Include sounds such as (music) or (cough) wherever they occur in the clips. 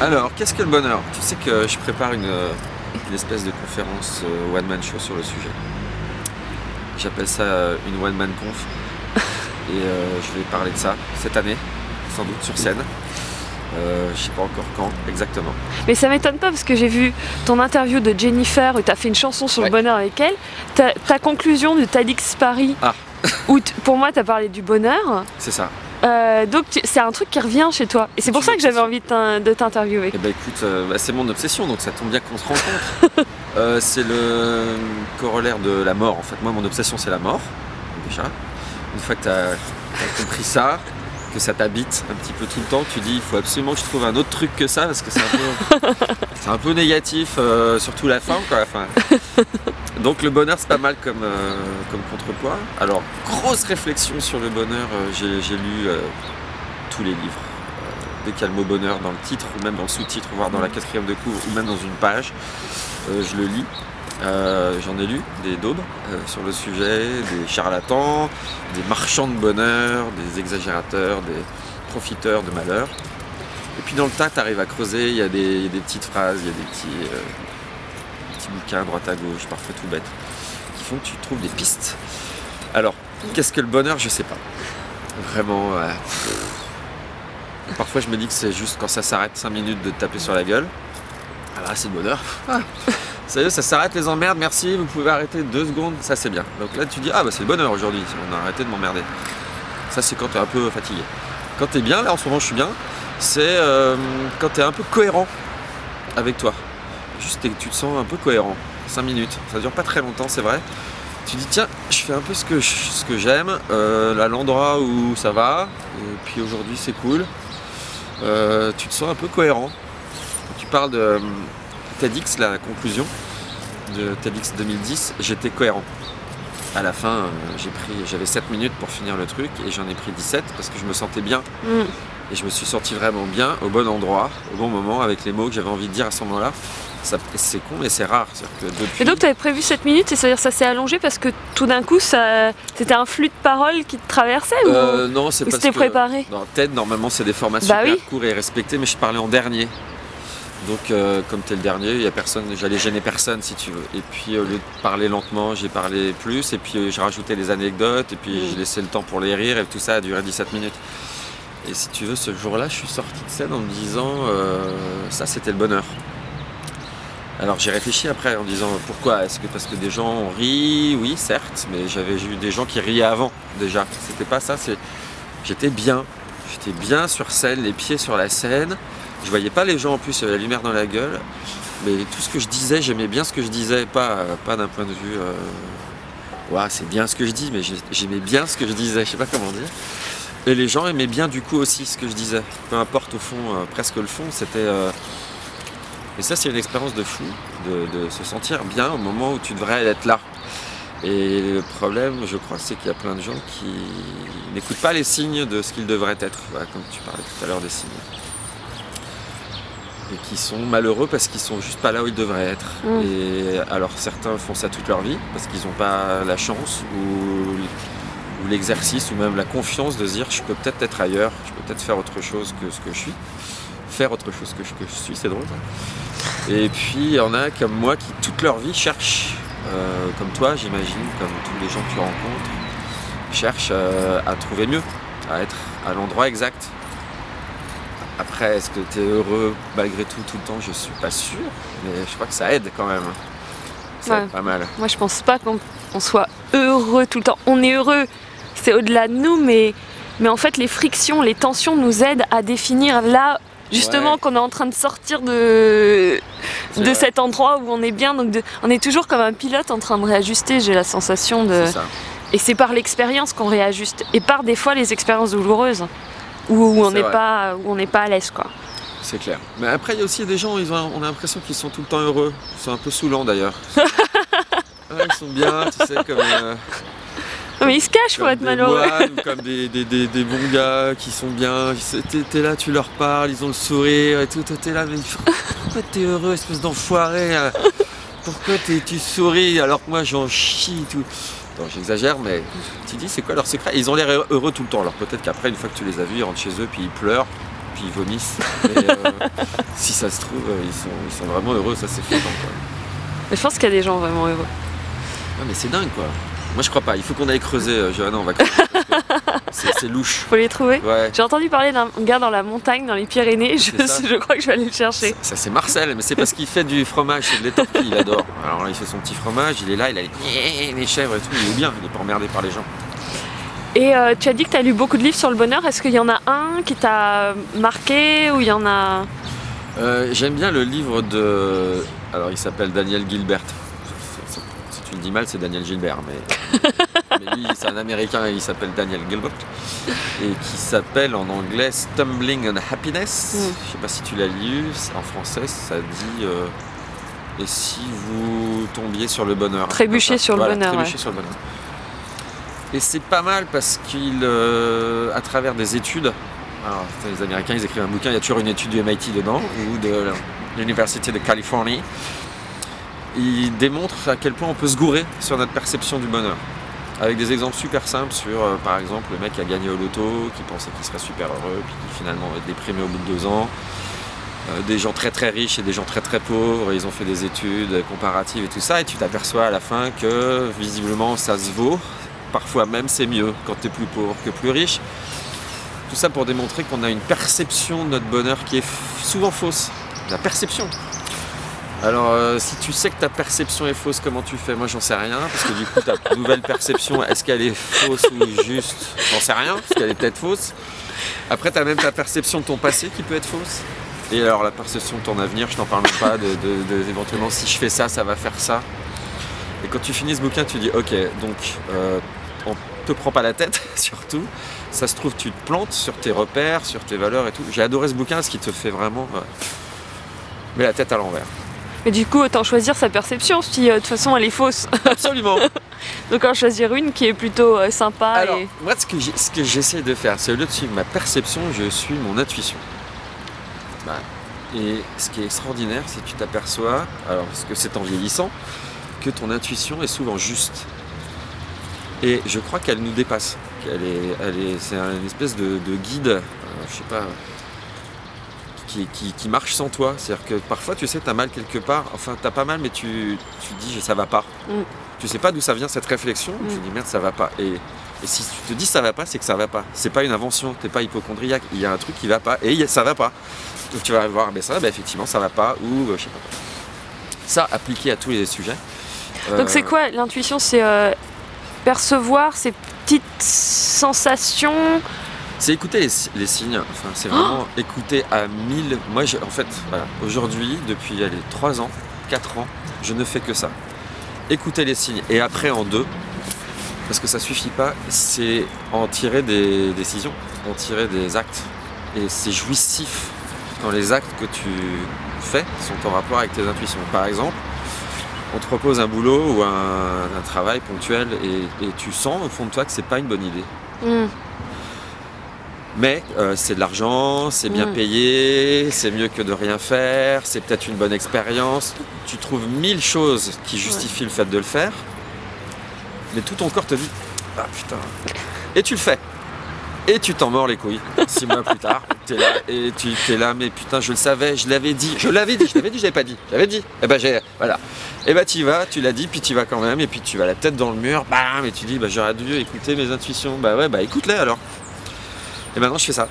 Alors, qu'est-ce que le bonheur? Tu sais que je prépare une, une espèce de conférence euh, one-man show sur le sujet. J'appelle ça euh, une one-man conf. (laughs) Et euh, je vais parler de ça cette année, sans doute sur scène. Euh, je sais pas encore quand exactement. Mais ça m'étonne pas parce que j'ai vu ton interview de Jennifer où tu as fait une chanson sur Ouais. le bonheur avec elle. Ta, ta conclusion de TEDx Paris, Ah. où pour moi tu as parlé du bonheur. C'est ça. Euh, donc tu- c'est un truc qui revient chez toi. Et c'est pour ça que j'avais envie de t'in- de t'interviewer. Eh ben écoute, euh, bah, c'est mon obsession, donc ça tombe bien qu'on se rencontre. (laughs) Euh, c'est le corollaire de la mort en fait. Moi mon obsession c'est la mort, déjà. Une fois que tu as, compris ça, que ça t'habite un petit peu tout le temps, tu dis il faut absolument que je trouve un autre truc que ça parce que c'est un peu, (laughs) c'est un peu négatif, euh, surtout la fin quoi. Enfin, donc le bonheur c'est pas mal comme, euh, comme contrepoids. Alors grosse réflexion sur le bonheur, j'ai, j'ai lu euh, tous les livres. Euh, Dès qu'il y a le mot bonheur dans le titre ou même dans le sous-titre, voire dans la quatrième de couvre ou même dans une page, euh, je le lis. Euh, J'en ai lu des daubes sur le sujet, des charlatans, des marchands de bonheur, des exagérateurs, des profiteurs de malheur. Et puis dans le tas, tu arrives à creuser, il y, a des petites phrases, il y a des petits, petits bouquins à droite à gauche, parfois tout bêtes, qui font que tu trouves des pistes. Alors, qu'est-ce que le bonheur? Je sais pas. Vraiment, parfois je me dis que c'est juste quand ça s'arrête 5 minutes de te taper sur la gueule. Ah là, c'est le bonheur. Ah, (laughs) ça s'arrête les emmerdes, merci, vous pouvez arrêter deux secondes, ça c'est bien. Donc là tu dis, ah bah c'est le bonheur aujourd'hui, on a arrêté de m'emmerder. Ça c'est quand tu es un peu fatigué. Quand tu es bien, là en ce moment je suis bien, c'est euh, quand tu es un peu cohérent avec toi. Juste t'es- tu te sens un peu cohérent. 5 minutes, ça dure pas très longtemps, c'est vrai. Tu dis tiens, je fais un peu ce que que j'aime, euh, l'endroit où ça va, et puis aujourd'hui c'est cool. Euh, tu te sens un peu cohérent. Tu parles de euh, TEDx, la conclusion de TEDx 2010, j'étais cohérent. À la fin, euh, j'ai pris, j'avais 7 minutes pour finir le truc et j'en ai pris 17 parce que je me sentais bien Mm. Et je me suis senti vraiment bien au bon endroit, au bon moment, avec les mots que j'avais envie de dire à ce moment-là. C'est con mais c'est rare. C'est-à-dire que depuis- Et donc tu avais prévu 7 minutes et c'est-à-dire ça s'est allongé parce que tout d'un coup c'était un flux de paroles qui te traversait Euh, non, c'est parce c'était que préparé? dans TED, normalement, c'est des formats Bah super oui. courts et respectés, mais je parlais en dernier. Donc, euh, comme tu es le dernier, il y a personne, j'allais gêner personne si tu veux. Et puis, au lieu de parler lentement, j'ai parlé plus, et puis euh, j'ai rajouté des anecdotes, et puis Mm. j'ai laissé le temps pour les rires, et tout ça a duré 17 minutes. Et si tu veux, ce jour-là, je suis sorti de scène en me disant, euh, ça c'était le bonheur. Alors j'ai réfléchi après en disant pourquoi? Est-ce que parce que des gens ont ri? Oui, certes, mais j'avais eu des gens qui riaient avant déjà. C'était pas ça, j'étais bien. J'étais bien sur scène, les pieds sur la scène. Je voyais pas les gens en plus, il y avait la lumière dans la gueule. Mais tout ce que je disais, j'aimais bien ce que je disais, pas, pas d'un point de vue. Euh... c'est bien ce que je dis, mais j'ai- j'aimais bien ce que je disais, je sais pas comment dire. Et les gens aimaient bien du coup aussi ce que je disais. Peu importe au fond, euh, presque le fond, c'était. euh, Et ça, c'est une expérience de fou, de, de se sentir bien au moment où tu devrais être là. Et le problème, je crois, c'est qu'il y a plein de gens qui n'écoutent pas les signes de ce qu'ils devraient être, Voilà, comme tu parlais tout à l'heure des signes. Et qui sont malheureux parce qu'ils sont juste pas là où ils devraient être. Mm. Et alors certains font ça toute leur vie parce qu'ils n'ont pas la chance ou, ou l'exercice ou même la confiance de se dire je peux peut-être être ailleurs, je peux peut-être faire autre chose que ce que je suis. Faire autre chose que, je- que je suis, c'est drôle. ça. Et puis il y en a comme moi qui toute leur vie cherchent, euh, comme toi j'imagine, comme tous les gens que tu rencontres, cherchent euh, à trouver mieux, à être à l'endroit exact. Après, est-ce que tu es heureux malgré tout tout le temps? Je suis pas sûr, mais je crois que ça aide quand même. Ça Ouais. aide pas mal. Moi, je pense pas qu'on on soit heureux tout le temps. On est heureux, c'est au-delà de nous, mais, mais en fait, les frictions, les tensions nous aident à définir là, justement, Ouais. qu'on est en train de sortir de, de vrai. cet endroit où on est bien. Donc, de- on est toujours comme un pilote en train de réajuster, j'ai la sensation de. Ça. Et c'est par l'expérience qu'on réajuste. Et par des fois les expériences douloureuses, où, où on n'est pas, où on n'est pas à l'aise, quoi. C'est clair. Mais après, il y a aussi des gens, ils ont, on a l'impression qu'ils sont tout le temps heureux. Ils sont un peu saoulants d'ailleurs. (laughs) Ouais, ils sont bien, tu sais, comme, euh, Non, mais ils se cachent pour être malheureux. moines comme des, des- des- des bons gars qui sont bien. T'es là, tu leur parles, ils ont le sourire et tout. Toi, t'es là, mais pourquoi t'es heureux, espèce d'enfoiré hein Pourquoi t'es- tu souris alors que moi j'en chie et tout Non, j'exagère, mais tu dis, c'est quoi leur secret? Ils ont l'air heureux tout le temps. Alors peut-être qu'après, une fois que tu les as vus, ils rentrent chez eux, puis ils pleurent. puis ils vomissent. Mais, euh, (laughs) si ça se trouve, euh, ils sont, ils sont vraiment heureux, ça c'est flippant quoi. Mais je pense qu'il y a des gens vraiment heureux. Ah, mais c'est dingue quoi. Moi je crois pas, il faut qu'on aille creuser, euh, Johanna, on va creuser. (laughs) C'est louche. Faut les trouver. Ouais. J'ai entendu parler d'un gars dans la montagne, dans les Pyrénées. Je, (laughs) crois que je vais aller le chercher. Ça c'est Marcel, mais c'est parce qu'il fait du fromage, c'est de l'étorquille, il adore. (laughs) Alors là, il fait son petit fromage, il est là, il a les, les chèvres et tout, il est bien, il est pas emmerdé par les gens. Et euh, tu as dit que tu as lu beaucoup de livres sur le bonheur. Est-ce qu'il y en a un qui t'a marqué ou il y en a. Euh, J'aime bien le livre de. Alors il s'appelle Daniel Gilbert. Dis mal, c'est Daniel Gilbert, mais, mais lui (laughs) c'est un américain et il s'appelle Daniel Gilbert. Et qui s'appelle en anglais Stumbling on Happiness. Mm. Je sais pas si tu l'as lu, en français ça dit. euh, et si vous tombiez sur le bonheur Trébucher sur Voilà, ouais. sur le bonheur. Et c'est pas mal parce qu'il, euh, à travers des études, alors, les Américains, ils écrivent un bouquin, il y a toujours une étude du MIT dedans, ou de l'Université de Californie. Ils démontrent à quel point on peut se gourer sur notre perception du bonheur. Avec des exemples super simples sur, euh, par exemple, le mec qui a gagné au loto, qui pensait qu'il serait super heureux, puis qui finalement va déprimé au bout de deux ans. Euh, des gens très très riches et des gens très très pauvres, ils ont fait des études comparatives et tout ça, et tu t'aperçois à la fin que visiblement ça se vaut. Parfois même c'est mieux quand tu es plus pauvre que plus riche. Tout ça pour démontrer qu'on a une perception de notre bonheur qui est souvent fausse. La perception. Alors euh, si tu sais que ta perception est fausse, comment tu fais? Moi j'en sais rien, parce que du coup ta (laughs) nouvelle perception, est-ce qu'elle est fausse ou juste? J'en sais rien, parce qu'elle est peut-être fausse. Après tu as même ta perception de ton passé qui peut être fausse. Et alors la perception de ton avenir, je t'en parle pas, de, éventuellement si je fais ça, ça va faire ça. Et quand tu finis ce bouquin, tu dis ok, donc euh, on te prend pas la tête, (laughs) surtout. Ça se trouve, tu te plantes sur tes repères, sur tes valeurs et tout. J'ai adoré ce bouquin parce qu'il te fait vraiment. euh, mais la tête à l'envers. Mais du coup, autant choisir sa perception si euh, de toute façon elle est fausse. (laughs) Absolument. Donc en choisir une qui est plutôt euh, sympa Alors, et. moi, ce que j'essaie de faire, c'est au lieu de suivre ma perception, je suis mon intuition. Bah, et ce qui est extraordinaire, c'est que tu t'aperçois, alors parce que c'est en vieillissant, que ton intuition est souvent juste. Et je crois qu'elle nous dépasse. Est, elle est, c'est un- une espèce de, de guide, euh, je sais pas, qui, qui- qui marche sans toi. C'est-à-dire que parfois, tu sais, tu as mal quelque part. Enfin, t'as pas mal, mais tu, tu dis, ça va pas. Mm. Tu sais pas d'où ça vient cette réflexion. Mm. Tu dis, merde, ça va pas. Et, et si tu te dis ça va pas, c'est que ça va pas. C'est pas une invention. T'es pas hypochondriaque. Il y a un truc qui va pas. Et ça va pas. Donc tu vas voir, mais ça, bah, effectivement, ça va pas. Ou euh, je sais pas. quoi. Ça appliqué à tous les sujets. Donc c'est Euh, quoi l'intuition? C'est euh, percevoir ces petites sensations. C'est écouter les, si- les signes. Enfin, c'est vraiment écouter à mille. Moi, je- en fait, voilà, aujourd'hui, depuis allez, 3 ans, 4 ans, je ne fais que ça. Écouter les signes. Et après, en deux, parce que ça suffit pas, c'est en tirer des décisions, en tirer des actes. Et c'est jouissif quand les actes que tu fais sont en rapport avec tes intuitions. Par exemple, on te propose un boulot ou un, un travail ponctuel et, et tu sens au fond de toi que c'est pas une bonne idée. Hmm. Mais euh, c'est de l'argent, c'est bien Mm. payé, c'est mieux que de rien faire, c'est peut-être une bonne expérience. Tu trouves mille choses qui justifient le fait de le faire, mais tout ton corps te dit Ah putain. Et tu le fais. Et tu t'en mords les couilles. Six mois plus tard, (laughs) t'es là et tu t'es là, mais putain, je le savais, je l'avais dit, je l'avais dit, je l'avais dit, je l'avais pas dit, je l'avais dit. Et ben j'ai, voilà. Et bah tu y vas, tu l'as dit, puis tu y vas quand même, et puis tu vas la tête dans le mur, bam, et tu dis bah j'aurais dû écouter mes intuitions. Bah ouais, bah écoute-les alors. Et maintenant je fais ça.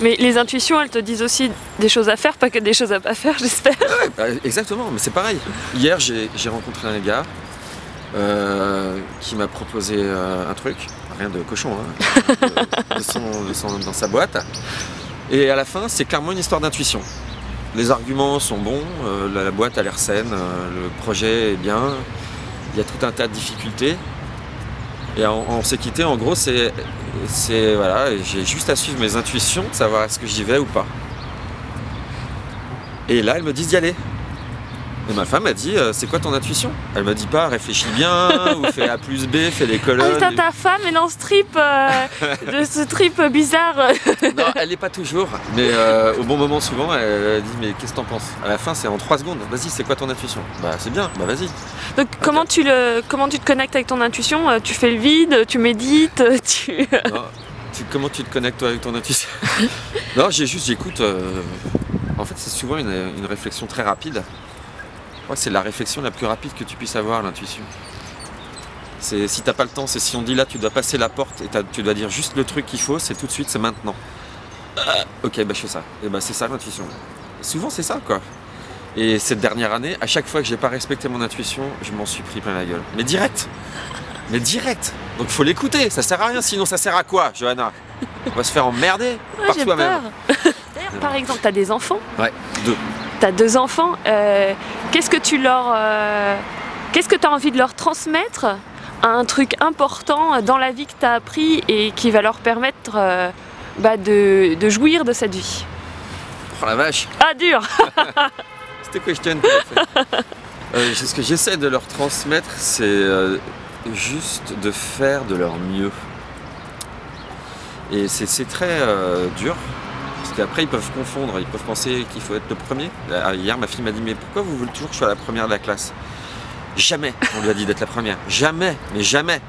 Mais les intuitions, elles te disent aussi des choses à faire, pas que des choses à pas faire, (laughs) j'espère. Bah, exactement, mais c'est pareil. Hier, j'ai rencontré un gars euh, qui m'a proposé euh, un truc, rien de cochon, hein, de, de son- de son- dans sa boîte. Et à la fin, c'est clairement une histoire d'intuition. Les arguments sont bons, euh, la, la boîte a l'air saine, le projet est bien, il y a tout un tas de difficultés. Et on, on s'est quitté, en gros, c'est. C'est- Voilà, j'ai juste à suivre mes intuitions, de savoir est-ce que j'y vais ou pas. Et là, elles me disent d'y aller. Et ma femme a dit, euh, c'est quoi ton intuition? Elle m'a dit pas, réfléchis bien, ou fais A plus B, fais les colonnes. putain, ta femme est dans ce trip, euh, (laughs) de ce trip bizarre. non, elle n'est pas toujours, mais euh, au bon moment souvent, elle, dit, mais qu'est-ce que t'en penses? À la fin, c'est en 3 secondes. Vas-y, c'est quoi ton intuition? Bah c'est bien, bah vas-y. Donc comment tu, le, comment tu te connectes avec ton intuition? Tu fais le vide, tu médites, tu... Non, tu- comment tu te connectes toi avec ton intuition? (laughs) Non, j'ai juste, j'écoute. en fait, c'est souvent une, une réflexion très rapide. Je crois que c'est la réflexion la plus rapide que tu puisses avoir, l'intuition. C'est si t'as pas le temps, c'est si on dit là, tu dois passer la porte et tu dois dire juste le truc qu'il faut, c'est tout de suite, c'est maintenant. Ah, ok, bah je fais ça. Et bah c'est ça l'intuition. Souvent c'est ça quoi. Et cette dernière année, à chaque fois que j'ai pas respecté mon intuition, je m'en suis pris plein la gueule. Mais direct Mais direct Donc faut l'écouter, ça sert à rien, sinon ça sert à quoi, Johanna? On va se faire emmerder Ouais, par peur. D'ailleurs, par exemple, t'as des enfants? Ouais, deux. T'as deux enfants. euh, Qu'est-ce que tu leur, euh, qu'est-ce que t'as envie de leur transmettre Un truc important dans la vie que t'as appris et qui va leur permettre euh, bah, de, de jouir de cette vie? Oh la vache Ah dur (laughs) C'était question. (laughs) euh, ce que j'essaie de leur transmettre, c'est euh, juste de faire de leur mieux. Et c'est très dur, qu'après ils peuvent confondre, ils peuvent penser qu'il faut être le premier. Hier, ma fille m'a dit Mais pourquoi vous voulez toujours que je sois la première de la classe? Jamais, on lui a dit d'être la première. Jamais, mais jamais.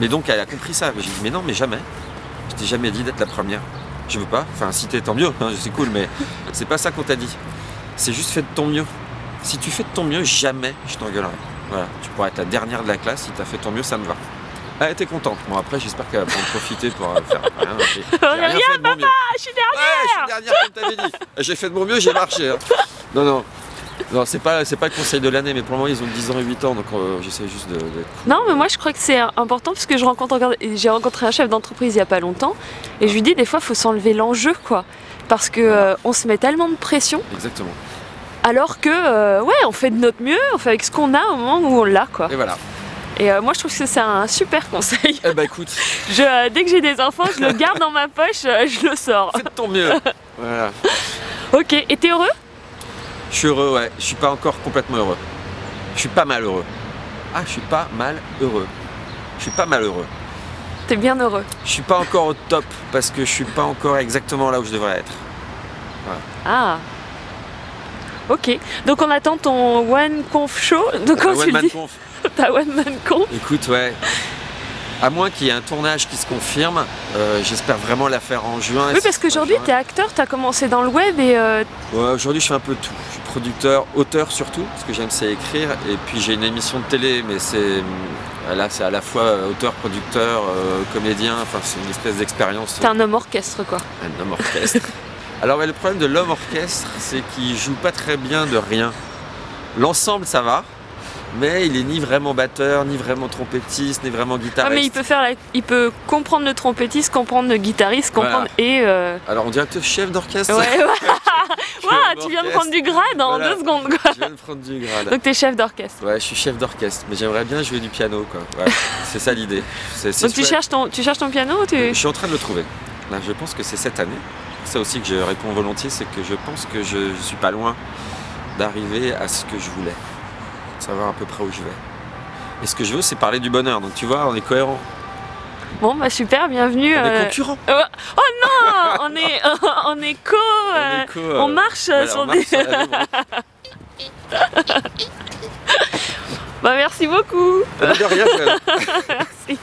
Mais donc elle a compris ça. J'ai dit Mais non, mais jamais. Je t'ai jamais dit d'être la première. Je veux pas. Enfin, si t'es, tant mieux, hein, c'est cool, mais c'est pas ça qu'on t'a dit. C'est juste fais de ton mieux. Si tu fais de ton mieux, jamais je t'engueulerai. Voilà, tu pourras être la dernière de la classe, si t'as fait ton mieux, ça me va. Elle était contente. Bon, après, j'espère qu'elle va en profiter pour euh, faire rien. (laughs) Rien fait de mon mieux. Ah, je suis derrière Ouais, je suis dernière comme t'avais dit. J'ai fait de mon mieux, j'ai marché. hein. Non, non. Non, c'est pas, pas le conseil de l'année, mais pour le moment, ils ont 10 ans et 8 ans, donc euh, j'essaie juste de-. Non, mais moi je crois que c'est important parce que j'ai rencontré un chef d'entreprise il y a pas longtemps et je lui dis des fois faut s'enlever l'enjeu quoi. Parce que euh, on se met tellement de pression Exactement. alors que euh, ouais on fait de notre mieux, on fait avec ce qu'on a au moment où on l'a quoi. Et voilà. Et euh, moi je trouve que c'est un super conseil. Eh bah écoute, (laughs) Je, euh, dès que j'ai des enfants, je le garde dans ma poche, euh, je le sors. fais de ton mieux. (laughs) Voilà. Ok, et t'es heureux? Je suis heureux, ouais. Je suis pas encore complètement heureux. Je suis pas mal heureux. Ah, je suis pas mal heureux. Je suis pas mal heureux. T'es bien heureux. Je suis pas encore au top parce que je suis pas encore exactement là où je devrais être. Ah. Ok, donc on attend ton One Conf Show. Donc quand tu One le Man dis, Conf. Ta One Man Conf. Écoute, ouais. À moins qu'il y ait un tournage qui se confirme, euh, j'espère vraiment la faire en juin. Oui, parce qu'aujourd'hui juin- t'es acteur, t'as commencé dans le web et euh, Ouais, aujourd'hui je fais un peu tout. Je suis producteur, auteur surtout, parce que j'aime c'est écrire. Et puis j'ai une émission de télé, mais c'est euh, là c'est à la fois euh, auteur, producteur, euh, comédien. Enfin c'est une espèce d'expérience. t'es un homme orchestre quoi. Un homme orchestre. (laughs) Alors ouais, le problème de l'homme orchestre, c'est qu'il joue pas très bien de rien. L'ensemble ça va, mais il est ni vraiment batteur, ni vraiment trompettiste, ni vraiment Ah, guitariste. mais il peut faire la- il peut comprendre le trompettiste, comprendre le guitariste, comprendre et euh, Alors on dirait que chef d'orchestre. ouais, ouais. (laughs) (laughs) Tu viens de prendre du grade en Voilà. deux secondes quoi. Je viens de prendre du grade. Donc t'es chef d'orchestre. Ouais, je suis chef d'orchestre, mais j'aimerais bien jouer du piano, quoi. Ouais, (laughs) c'est ça l'idée. Donc tu cherches ton tu cherches ton piano ou tu Je suis en train de le trouver. Là, je pense que c'est cette année. Ça aussi que je réponds volontiers, c'est que je pense que je, je suis pas loin d'arriver à ce que je voulais. Savoir à peu près où je vais. Et ce que je veux, c'est parler du bonheur. Donc tu vois, on est cohérent. Bon bah super, bienvenue. On est euh, concurrents. Oh non, on est (laughs) on est co On euh, est co, euh, on marche voilà, euh, sur on marche des sur. (laughs) Bah merci beaucoup. De rien, (laughs) Joël. Merci.